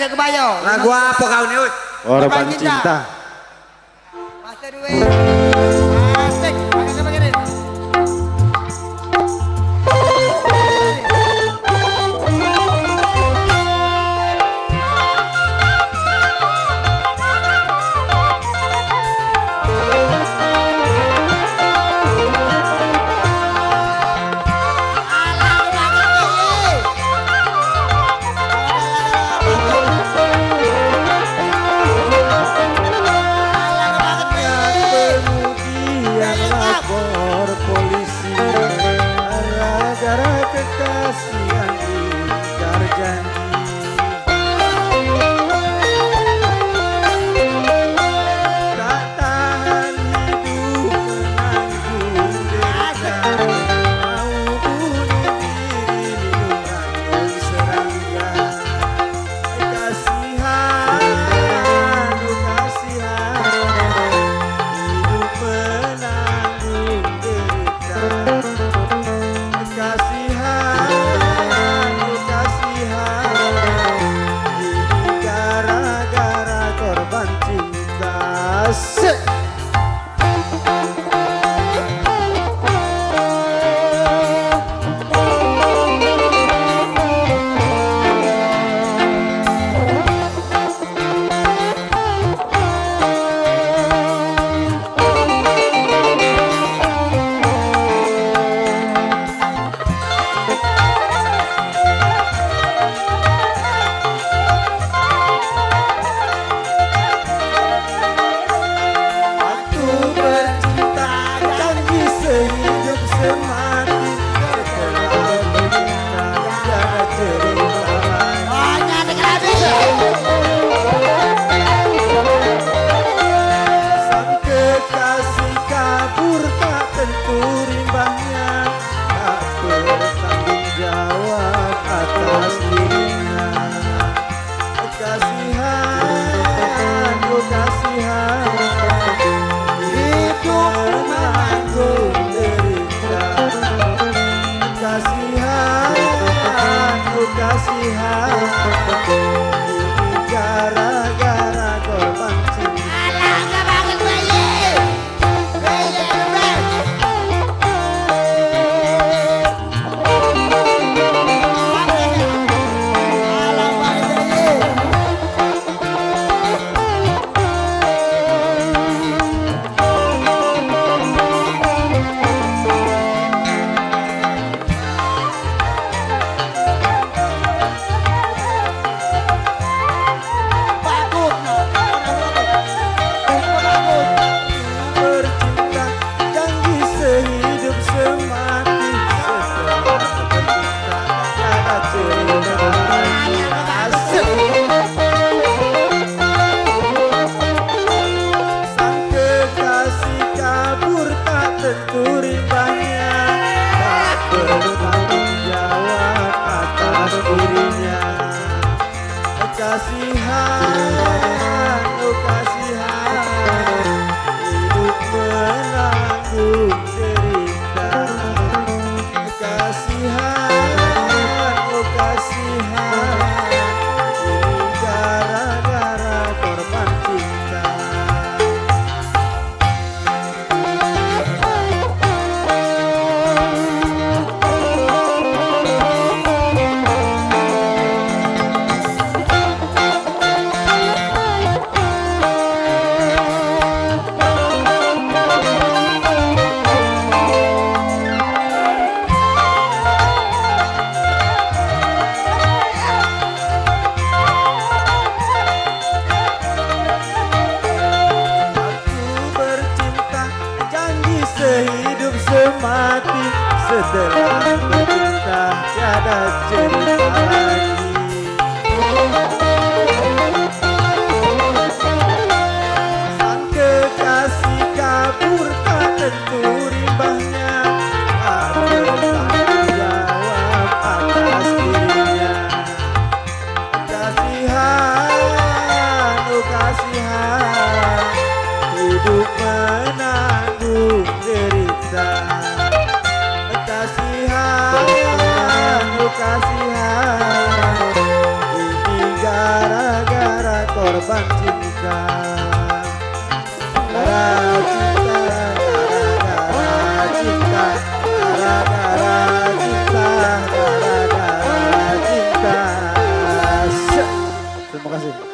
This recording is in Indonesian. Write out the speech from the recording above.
Gak kebayang. Lagu apa kau nih? Orang cinta. Masa duit. kasihan, ku kasihan. ku Tak perlu tanggung jawab atas dirinya. Kasihan. hidup semati setelah bercinta tiada cerita Terima kasih